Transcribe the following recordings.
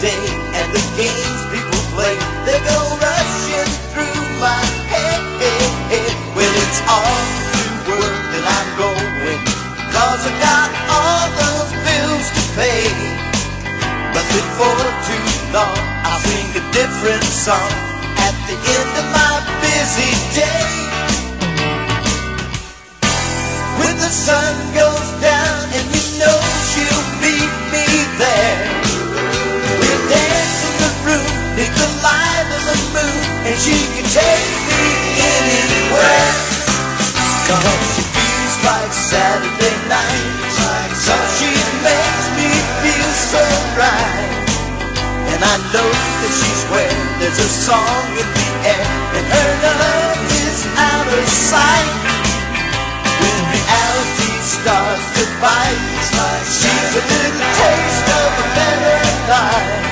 day at the games people play. They go rushing through my head. Well, it's all too work that I'm going, cause I got all those bills to pay. But before too long, I'll sing a different song at the end of my busy day. When the sun goes down. And she can take me anywhere. Cause she feels like Saturday night. Cause she makes me feel so right. And I know that she's where there's a song in the air, and her love is out of sight. When reality starts to bite, she's a little taste of a better life.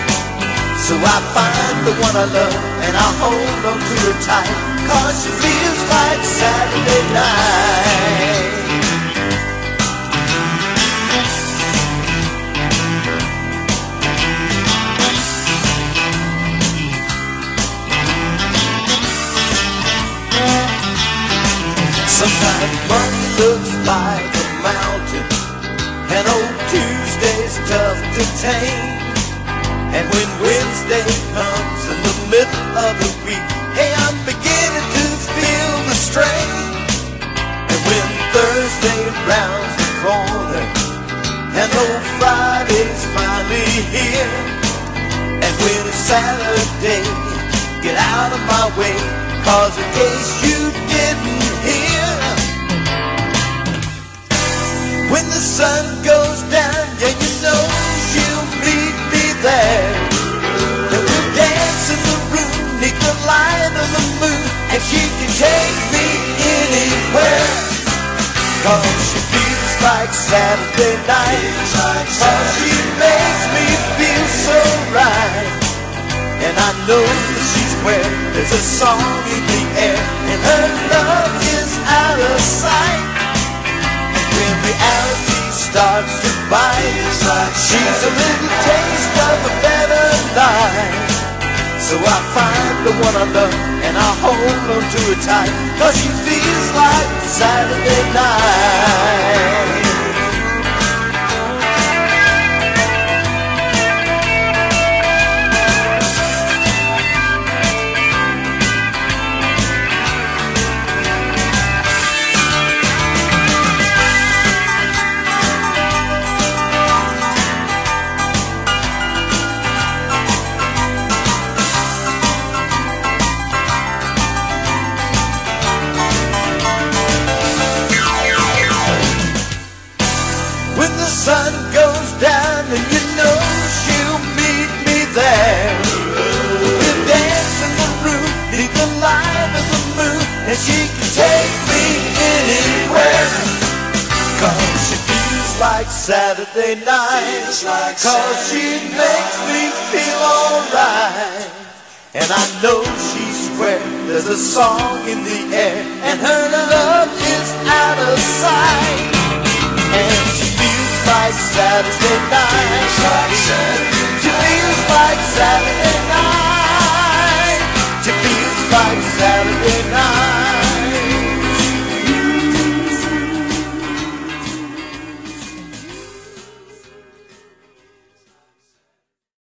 So I find the one I love and I hold on to her tight, cause she feels like Saturday night. Sometimes Monday looks like a mountain, and old Tuesday's tough to tame. And when Wednesday Saturday, get out of my way, cause in case you didn't hear, when the sun goes down, yeah, you know she'll meet me there. And we'll dance in the room, neath the light of the moon, and she can take me anywhere. Cause she feels like Saturday night. Cause she makes know that she's where there's a song in the air, and her love is out of sight. And when reality starts to bite, she's a little taste of a better life. So I find the one I love and I hold on to her tight, cause she feels like sun goes down and you know she'll meet me there. We'll dance in the room, neath the light of the moon, and she can take me anywhere. Cause she feels like Saturday night. Cause she makes me feel alright. And I know she's where there's a song in the air, and her love is out of sight. Like Saturday night.